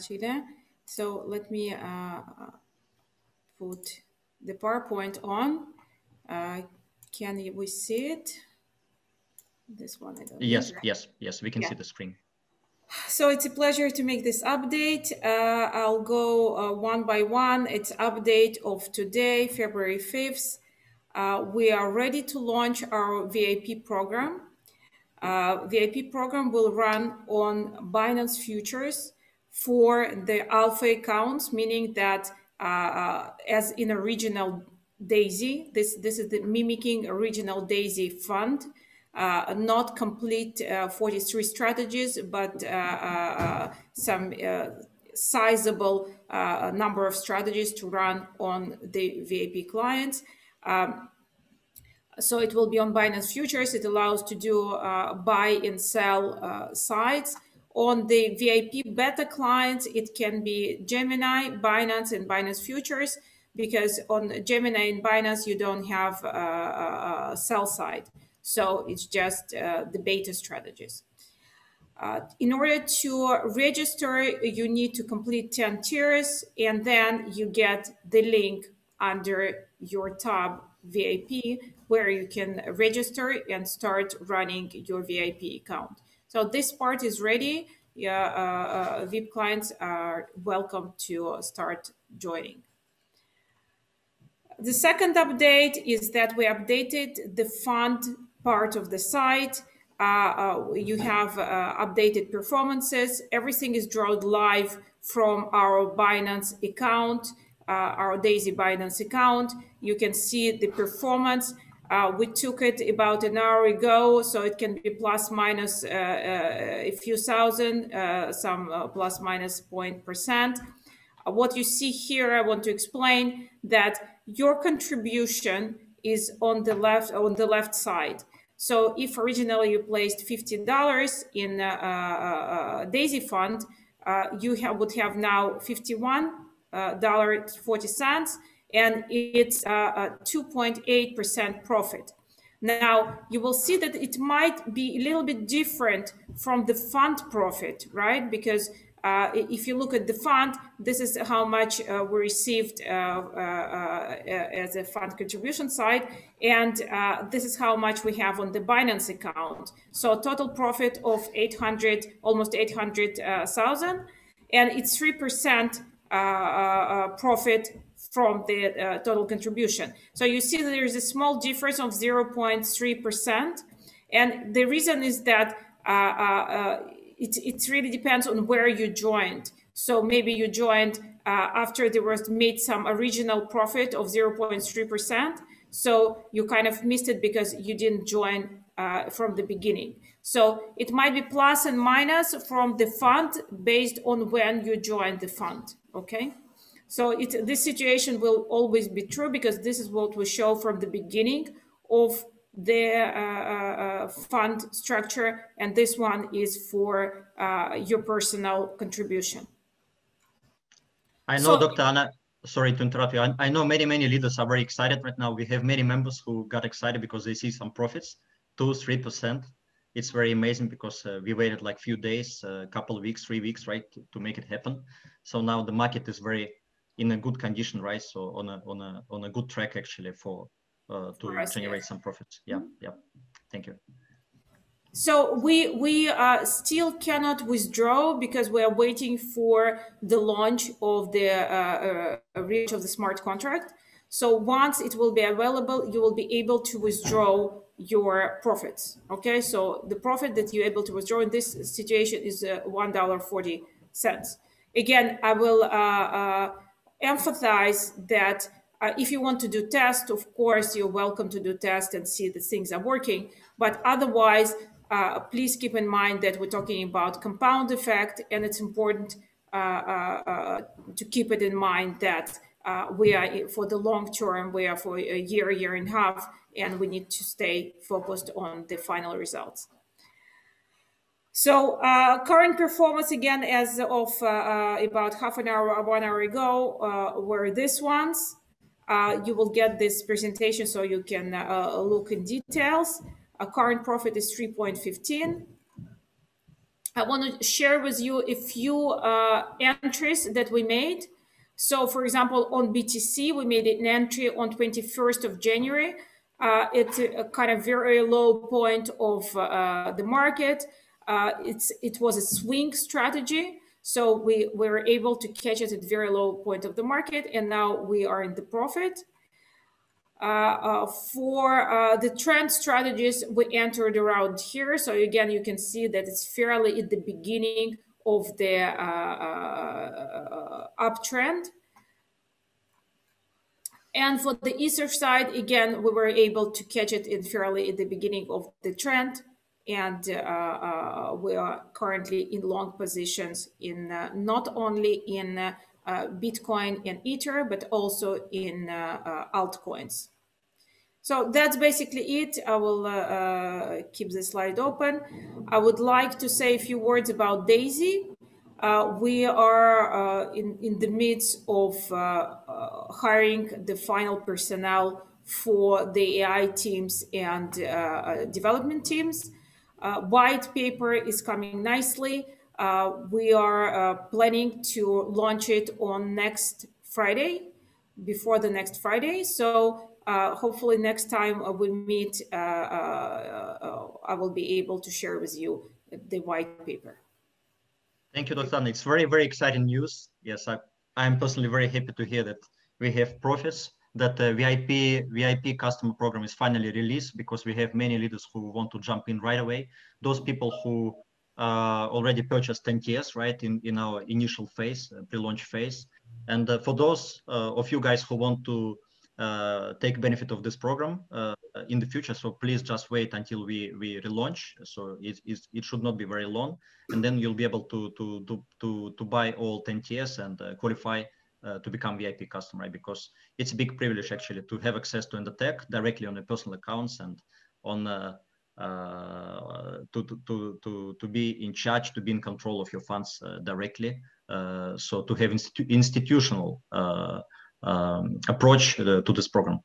Chile. So let me uh, put the PowerPoint on. Uh, can we see it? This one, I don't Yes, yes, yes, we can yeah. see the screen. So it's a pleasure to make this update. Uh, I'll go uh, one by one. It's update of today, February 5th. Uh, we are ready to launch our VIP program. Uh, VIP program will run on Binance Futures for the alpha accounts, meaning that uh, uh, as in a regional DAISY, this, this is the mimicking original DAISY fund, uh, not complete uh, 43 strategies, but uh, uh, some sizable number of strategies to run on the VIP clients. Um, so it will be on Binance Futures. It allows to do buy and sell sides. On the VIP beta clients, it can be Gemini, Binance, and Binance Futures because on Gemini and Binance, you don't have a, a sell side. So it's just uh, the beta strategies. Uh, in order to register, you need to complete 10 tiers, and then you get the link under your tab VIP, where you can register and start running your VIP account. So this part is ready. Yeah, uh, uh, VIP clients are welcome to start joining. The second update is that we updated the fund part of the site. Uh, uh, you have uh, updated performances. Everything is drawn live from our Binance account, uh, our Daisy Binance account. You can see the performance. Uh, we took it about an hour ago, so it can be plus minus uh, uh, a few thousand, uh, some uh, plus minus point percent. what you see here, I want to explain that your contribution is on the left on the left side. So if originally you placed fifteen dollars in a, Daisy fund, you have, would have now fifty-one dollar forty cents and it's a 2.8% profit. Now, you will see that it might be a little bit different from the fund profit, right? Because uh, if you look at the fund, this is how much uh, we received uh, uh, uh as a fund contribution side, and uh, this is how much we have on the Binance account. So total profit of 800, almost 800,000, and it's 3% profit from the uh, total contribution. So you see that there's a small difference of 0.3%. And the reason is that uh, uh, uh, it, it really depends on where you joined. So maybe you joined uh, after there was made some original profit of 0.3%. So you kind of missed it because you didn't join uh, from the beginning. So it might be plus and minus from the fund based on when you join the fund. Okay. So it, this situation will always be true because this is what we show from the beginning of the uh, uh, fund structure, and this one is for uh, your personal contribution. I know, so, Dr. Anna, sorry to interrupt you. I, I, know many, many leaders are very excited right now. We have many members who got excited because they see some profits, two, three percent. It's very amazing because uh, we waited like few days, a couple of weeks, three weeks, right, to, to make it happen. So now the market is very in a good condition, right? So on a on a on a good track actually for uh, to generate some profits. Yeah, mm-hmm. yeah. Thank you. So we we uh, still cannot withdraw because we are waiting for the launch of the uh, uh, reach of the smart contract. So once it will be available, you will be able to withdraw your profits. Okay, so the profit that you're able to withdraw in this situation is uh, one dollar forty cents. Again, I will uh, uh, emphasize that uh, if you want to do tests, of course, you're welcome to do tests and see that things are working. But otherwise, uh, please keep in mind that we're talking about compound effect, and it's important uh to keep it in mind that uh, we are for the long term, we are for a year, year and a half, and we need to stay focused on the final results. So uh, current performance again as of uh, uh, about half an hour, one hour ago uh, were these ones. Uh, you will get this presentation so you can look in details. A current profit is 3.15. I want to share with you a few entries that we made. So, for example, on BTC, we made an entry on 21st of January. Uh, it's a, a, kind of very low point of uh, the market. Uh, it's it was a swing strategy, so we were able to catch it at very low point of the market, and now we are in the profit. Uh, uh, for uh, the trend strategies, we entered around here. So again, you can see that it's fairly at the beginning of the uptrend. And for the Ether side, again, we were able to catch it in fairly at the beginning of the trend. And uh, uh, we are currently in long positions in uh, not only in Bitcoin and Ether, but also in altcoins. So that's basically it. I will uh, uh, keep the slide open. I would like to say a few words about Daisy. Uh, we are uh, in, in the midst of uh, uh, hiring the final personnel for the AI teams and development teams. white paper is coming nicely. we are planning to launch it on next Friday, before the next Friday. So uh, hopefully next time we meet, uh, uh, I will be able to share with you the white paper. Thank you, Dr. It's very, very exciting news. Yes, I, I'm personally very happy to hear that we have profits, that the VIP, VIP customer program is finally released because we have many leaders who want to jump in right away. Those people who uh, already purchased 10 tiers, right, in, in our initial phase, uh, pre-launch phase. And uh, for those of you guys who want to uh, take benefit of this program uh, in the future. So please just wait until we we relaunch. So it, it, it should not be very long, and then you'll be able to to to to, to buy all 10 tiers and uh, qualify uh, to become VIP customer because it's a big privilege actually to have access to Endotech directly on your personal accounts and on uh, uh, to, to, to, to be in charge, to be in control of your funds directly. so to have institu institutional um, approach uh, to this program.